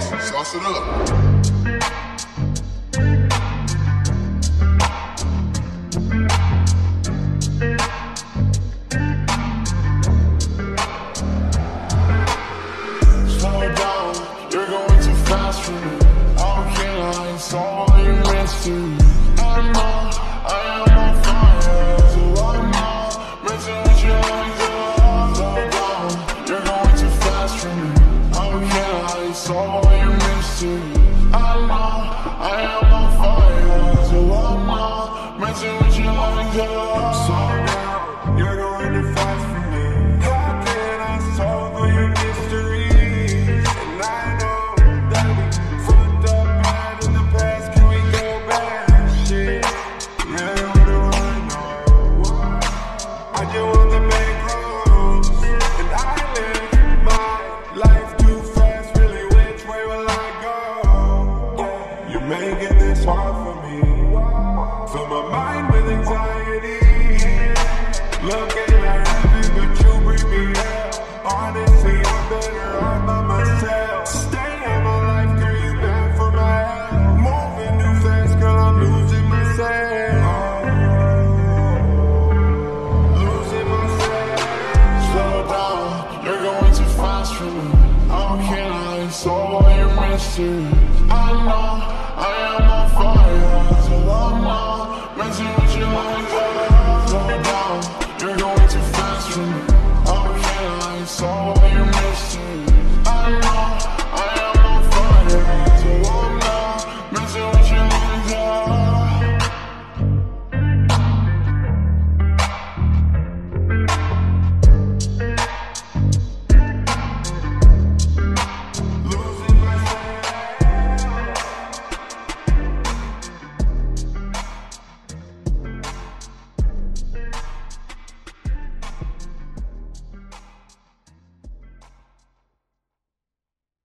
sauce, sauce it up. You're going too fast for You're making this hard for me. Fill my mind with anxiety. Looking like happy, but you bring me down. Honestly, I'm better off by myself. Stay in my life, girl, you bad for my health. Moving too fast, girl, I'm losing myself. Losing myself. Slow down, you're going too fast for me. How can I solve all your mysteries? I know I am